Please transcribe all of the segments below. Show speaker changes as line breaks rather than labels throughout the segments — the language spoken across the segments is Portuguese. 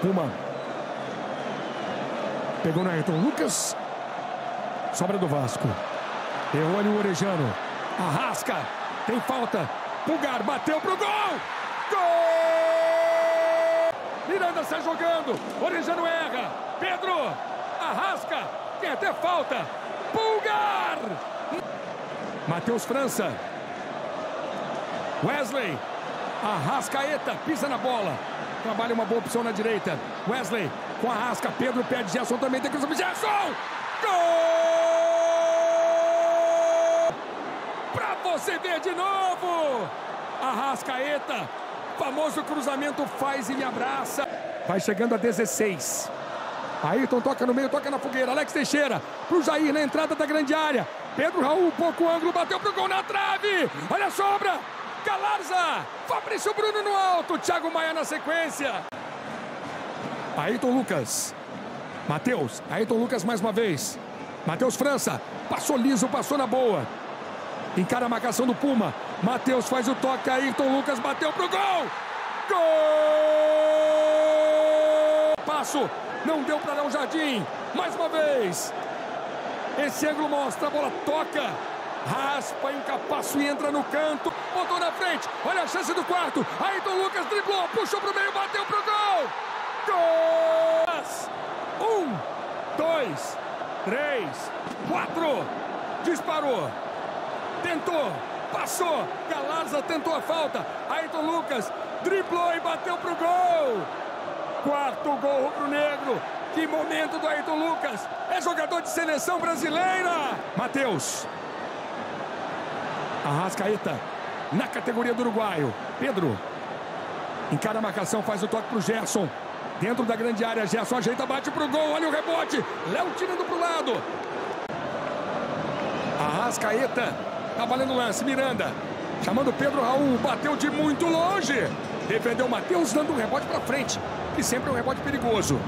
Puma. Pegou no Ayrton Lucas. Sobra do Vasco. Errou ali o Orejano. Arrasca. Tem falta. Pulgar bateu pro gol. Gol! Miranda sai jogando. Orejano erra. Pedro. Arrasca. Tem até falta. Pulgar. Matheus França. Wesley. Arrascaeta. Pisa na bola. Trabalha uma boa opção na direita. Wesley com a rasca. Pedro pede. Gerson também tem que subir. Gerson! Gol! Pra você ver de novo! Arrascaeta. Famoso cruzamento faz e me abraça. Vai chegando a 16. Ayrton toca no meio, toca na fogueira. Alex Teixeira pro Jair na entrada da grande área. Pedro Raul, pouco ângulo, bateu pro gol na trave. Olha a sobra. Galarza. Fabrício Bruno no alto. Thiago Maia na sequência. Ayrton Lucas. Matheus. Ayrton Lucas mais uma vez. Matheus França. Passou liso, passou na boa. Encara a marcação do Puma. Matheus faz o toque. Ayrton Lucas bateu pro gol. Gol! Passo. Não deu para dar um jardim. Mais uma vez. Esse ângulo mostra. A bola toca. Raspa, encapaço e entra no canto. Botou na frente. Olha a chance do quarto. Ayrton Lucas driblou. Puxou pro meio. Bateu pro gol. Gol! Um, dois, três, quatro. Disparou. Tentou. Passou. Galarza tentou a falta. Ayrton Lucas driblou e bateu pro gol. Quarto gol rubro-negro. Que momento do Ayrton Lucas. É jogador de seleção brasileira. Matheus. Arrascaeta. Na categoria do uruguaio. Pedro. Encara a marcação, faz o toque pro Gerson. Dentro da grande área, Gerson ajeita, bate pro gol. Olha o rebote. Léo tirando pro lado. Arrascaeta. Tá valendo o lance. Miranda. Chamando Pedro Raul. Bateu de muito longe. Defendeu o Matheus, dando um rebote para frente. Que sempre é um rebote perigoso.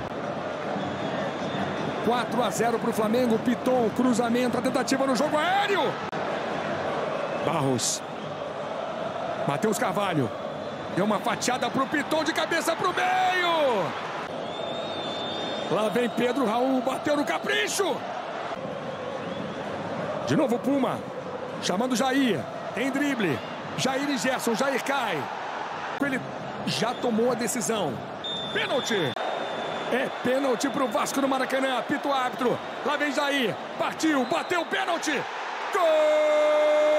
4 a 0 para o Flamengo. Piton, cruzamento, a tentativa no jogo aéreo. Barros. Matheus Carvalho. Deu uma fatiada para o Piton de cabeça para o meio. Lá vem Pedro Raul. Bateu no capricho. De novo Puma. Chamando Jair. Tem drible. Jair e Gerson. Jair cai. Ele já tomou a decisão. Pênalti. É pênalti para o Vasco no Maracanã. Apita o árbitro. Lá vem Jair. Partiu. Bateu. Pênalti. Gol!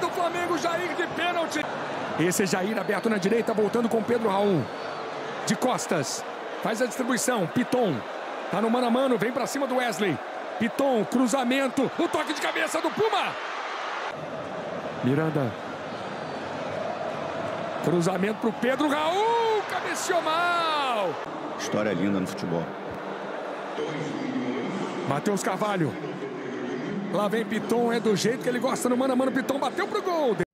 Do Flamengo. Jair de pênalti. Esse é Jair aberto na direita. Voltando com Pedro Raul. De costas. Faz a distribuição. Piton. Tá no mano a mano. Vem para cima do Wesley. Piton. Cruzamento. O toque de cabeça do Puma. Miranda. Cruzamento para o Pedro Raul. Cabeceou mal.
História linda no futebol.
Matheus Carvalho. Lá vem Piton. É do jeito que ele gosta no mano a mano. Piton bateu pro gol.